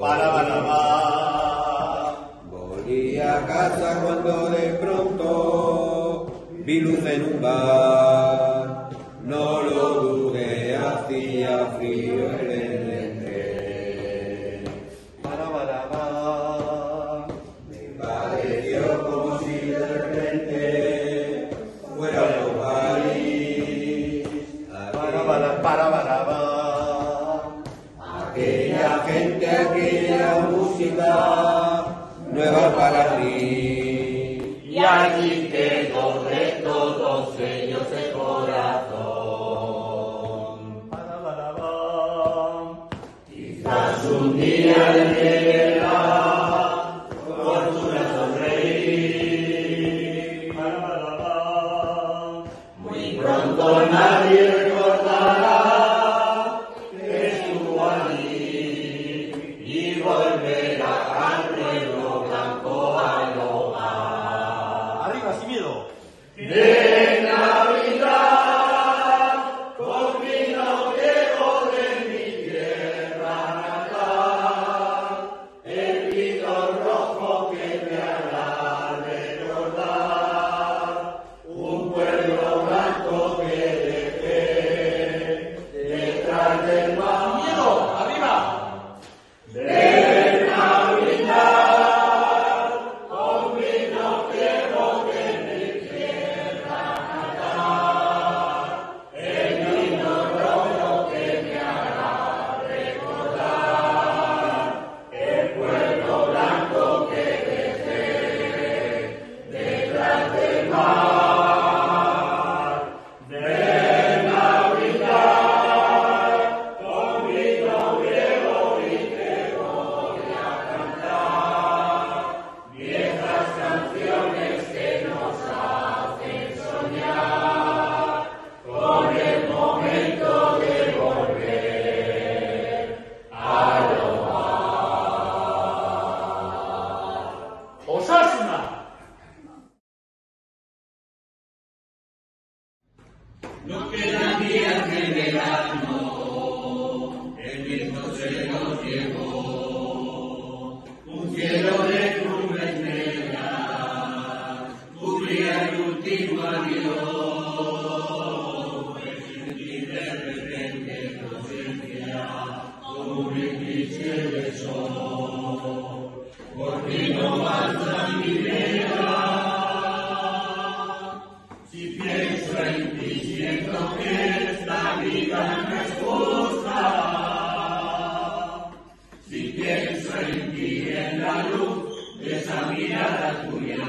para Panamá. Volví a casa cuando de pronto vi luz en un bar. música nueva para ti. Y allí quedó de todos ellos el corazón. Quizás un día llegará fortuna sonreír. Muy pronto Lord of hope, Si pienso en ti en la luz, esa mirada tuya.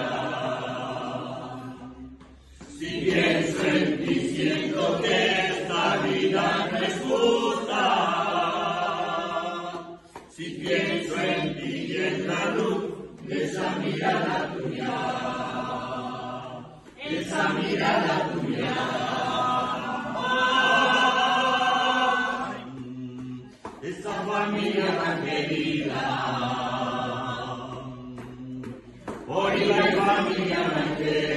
Si pienso en ti, siento que esta vida es esposa. Si pienso en ti en la luz, esa mirada tuya, esa mirada. Issa famiglia mancherina. Ora la famiglia mancherina.